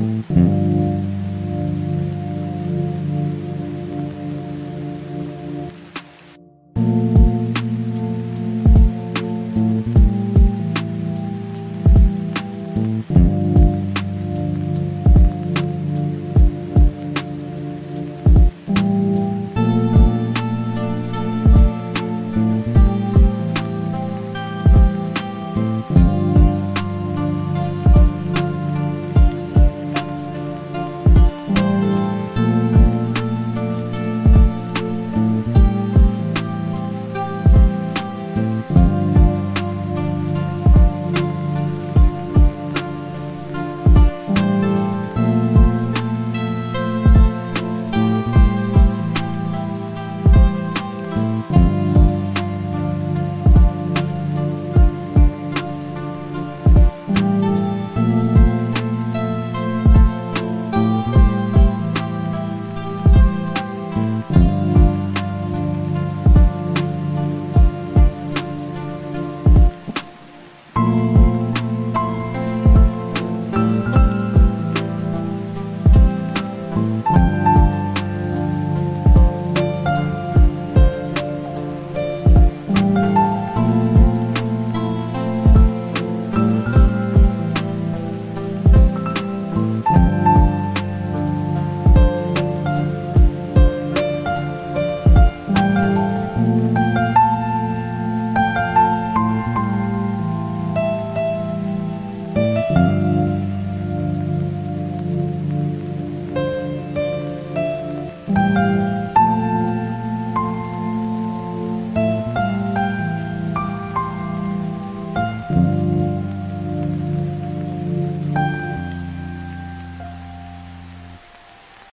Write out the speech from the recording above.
Mm-hmm.